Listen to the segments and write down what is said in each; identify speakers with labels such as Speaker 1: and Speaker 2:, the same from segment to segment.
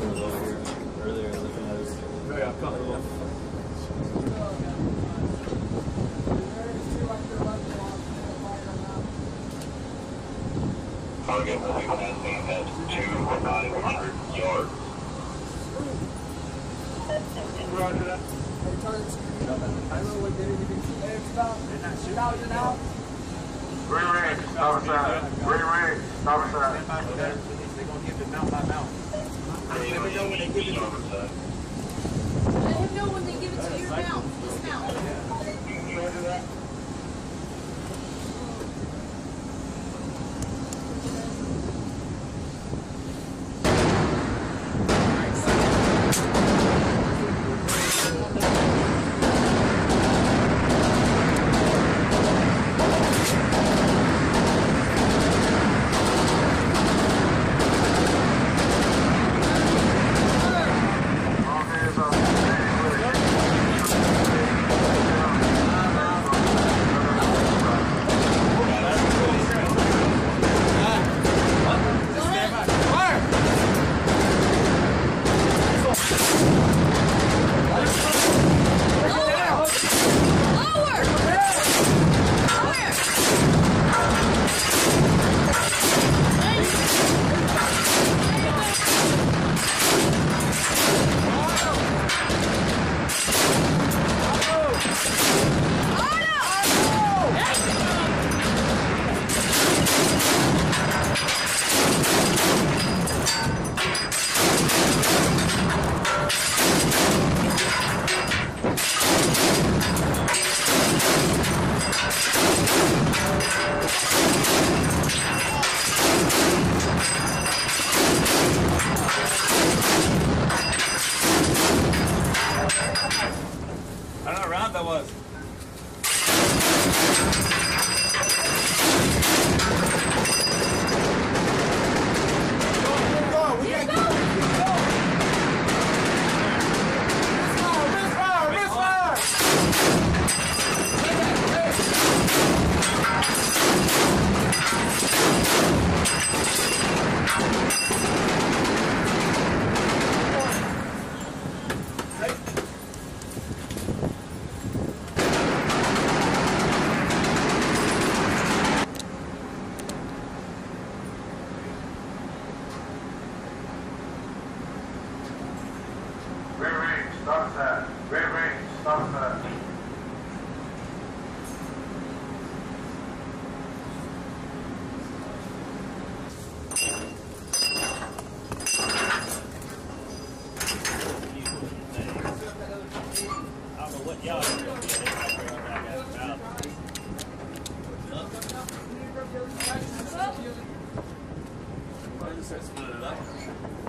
Speaker 1: Major was over here earlier looking at us.
Speaker 2: Very uncomfortable.
Speaker 3: Target will be passing at 2,900 yards.
Speaker 2: Roger that. Green ring, stop sign. Green ring, stop sign.
Speaker 4: They're gonna give it mount by mount.
Speaker 3: Let me know when they give
Speaker 5: Let him know when they give it to your mount. ça, ce modèle-là.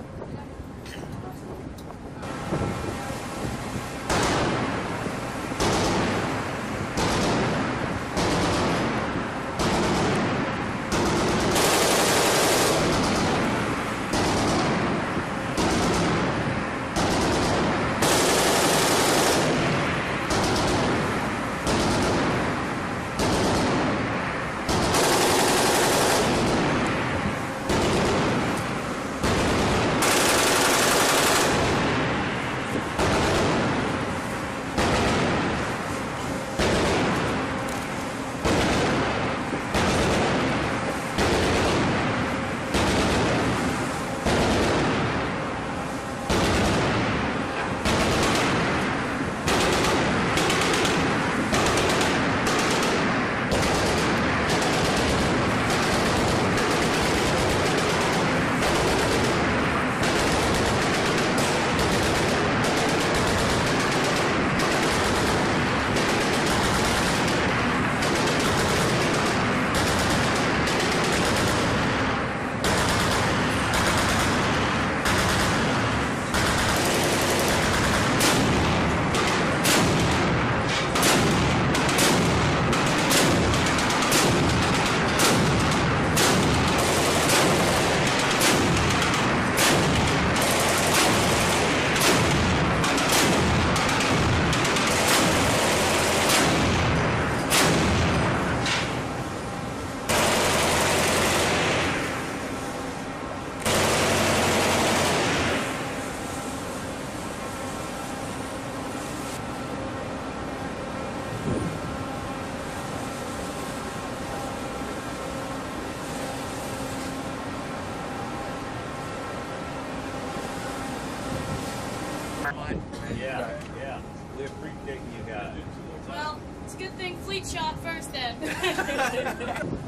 Speaker 5: Shot first then.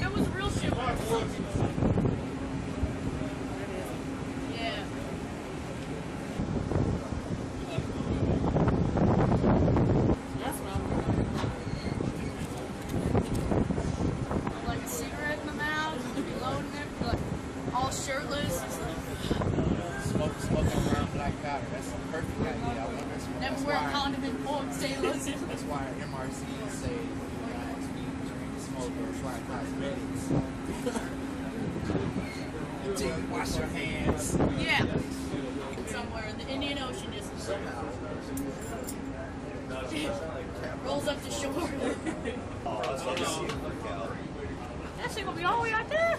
Speaker 5: That was a real shit. Yeah. That's what I'm I'm like a cigarette in the mouth, be loading it, like all shirtless.
Speaker 4: Smoke, smoking around black powder. That's a perfect idea. I that's,
Speaker 5: Never
Speaker 4: that's
Speaker 5: wear a condom in Fort Sailors.
Speaker 4: That's why MRCs say guys eat, drink, smoke, or try cosmetics. Until you wash your hands.
Speaker 5: yeah. Somewhere in the Indian Ocean just rolls up to shore. that shit gonna be all the way out there.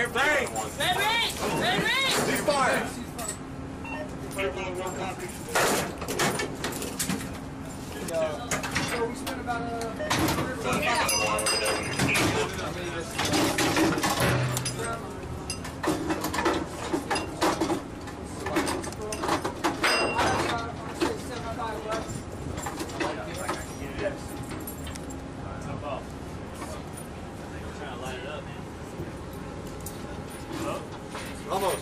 Speaker 5: Red ring! Red ring!
Speaker 4: Ceasefire!
Speaker 6: So we spent about a.
Speaker 1: Trying to light it up, man.
Speaker 4: Almost. Rock counts.
Speaker 1: Yeah, I landed in, uh, in, uh, Skid, seven, about seven, about seven. Yeah, go ahead and do that, and, uh, yeah, we'll do one, uh, Hey,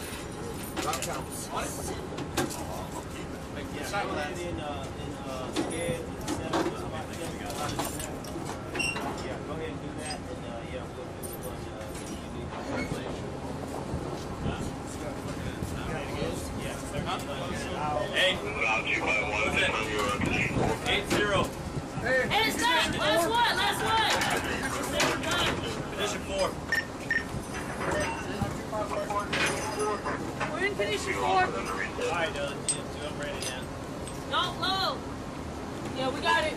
Speaker 3: Route 251,
Speaker 1: eight zero,
Speaker 5: We're in condition four.
Speaker 1: Alright, Dylan, I'm ready now.
Speaker 5: Not low. Yeah, we got it.